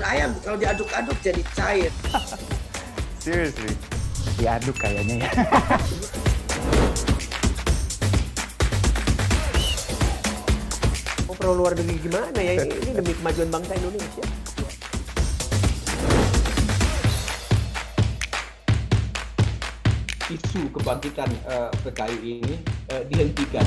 bubur ayam kalau diaduk-aduk jadi cair. Seriously? Diaduk kayaknya ya. Mau pro luar negeri gimana ya? Ini, ini demi kemajuan bangsa Indonesia. isu kebangkitan uh, PKI ini uh, dihentikan.